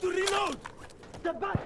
to reload! The bus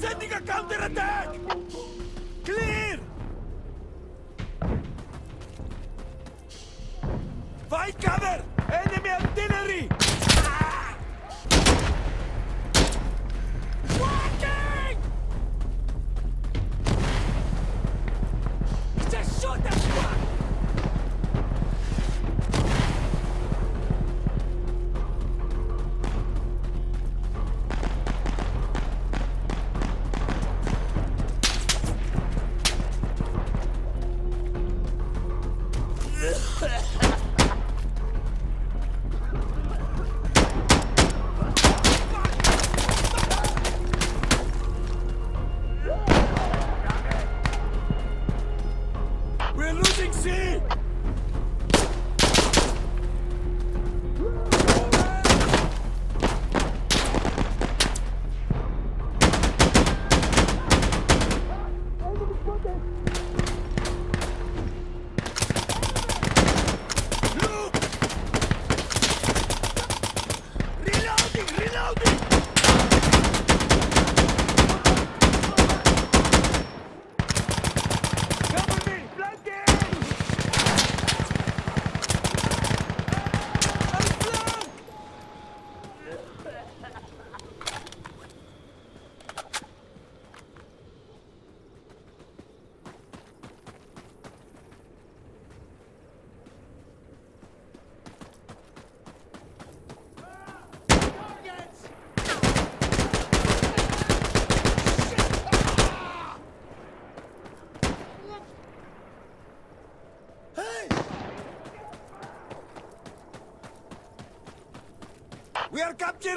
Sending a counterattack! Clear! Fight cover!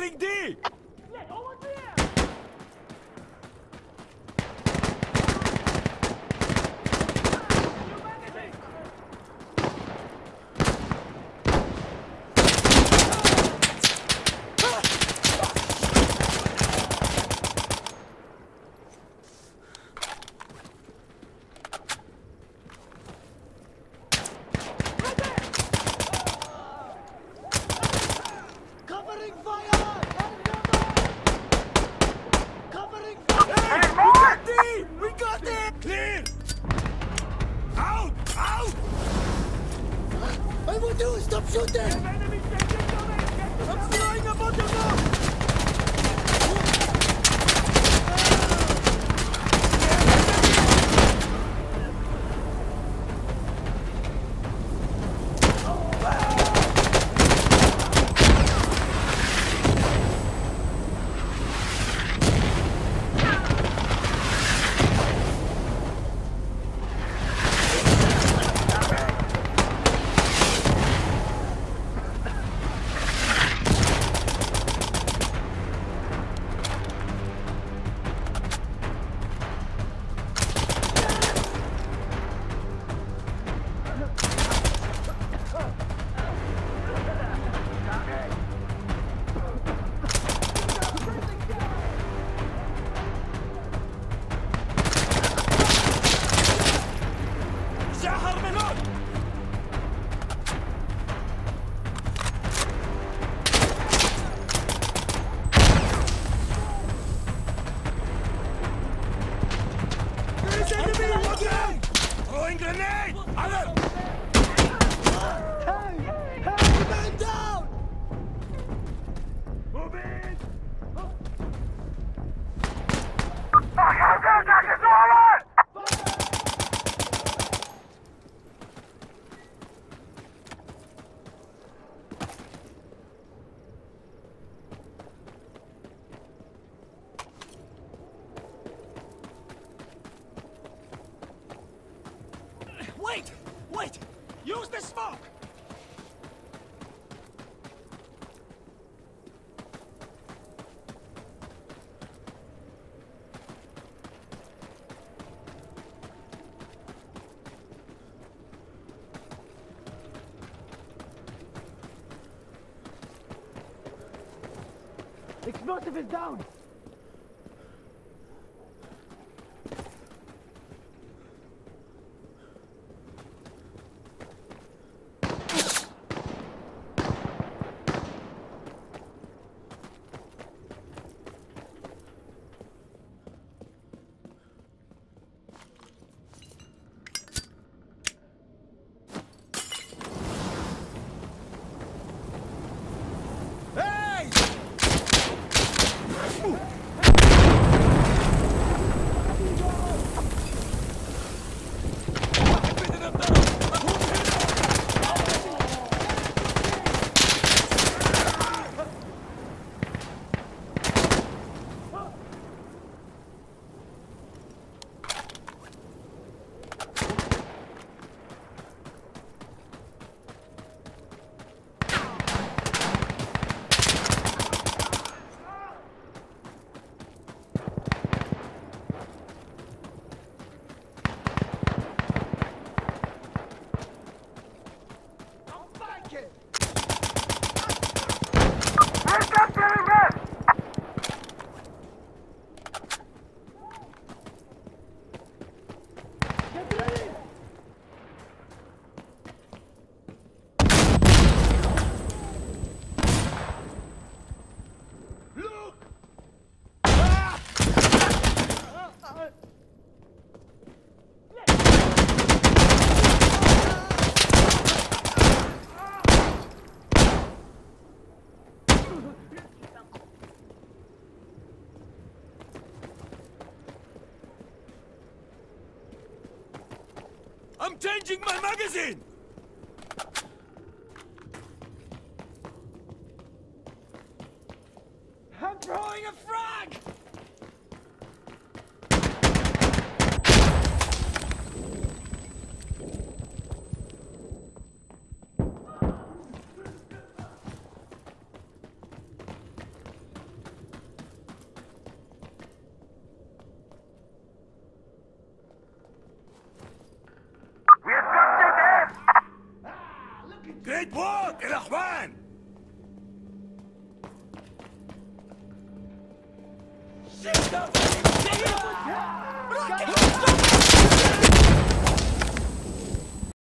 killing D! Stop shooting! Grenade! Alle! Wait! Use the smoke! Explosive is down! I'm changing my magazine!